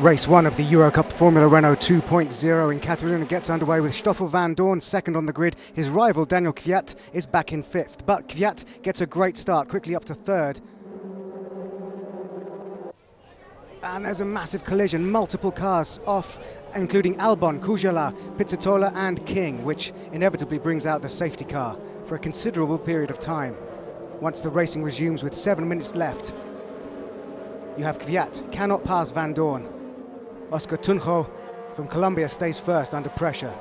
Race one of the Eurocup Formula Renault 2.0 in Catalunya gets underway with Stoffel Vandoorne second on the grid. His rival Daniel Kvyat is back in fifth, but Kvyat gets a great start, quickly up to third. And there's a massive collision, multiple cars off, including Albon, Kujala, Pizzitola and King, which inevitably brings out the safety car for a considerable period of time. Once the racing resumes with seven minutes left, you have Kvyat, cannot pass Vandoorne. Oscar Tunjo from Colombia stays first under pressure.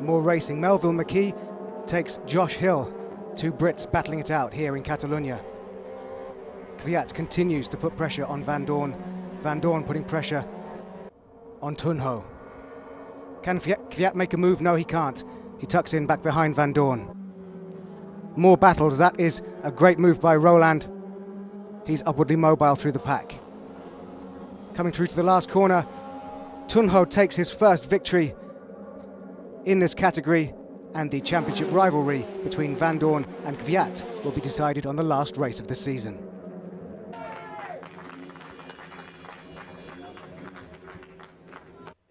More racing. Melville McKee takes Josh Hill. Two Brits battling it out here in Catalonia. Kvyat continues to put pressure on Vandoorne. Van Dorn putting pressure on Tunjo. Can Kvyat make a move? No, he can't. He tucks in back behind Vandoorne. More battles. That is a great move by Rowland. He's upwardly mobile through the pack. Coming through to the last corner, Tunjo takes his first victory in this category and the championship rivalry between Vandoorne and Kvyat will be decided on the last race of the season.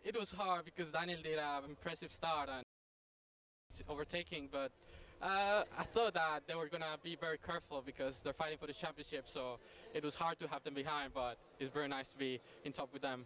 It was hard because Daniel did an impressive start and overtaking, but uh, I thought that they were gonna be very careful because they're fighting for the championship. So it was hard to have them behind, but it's very nice to be in top with them.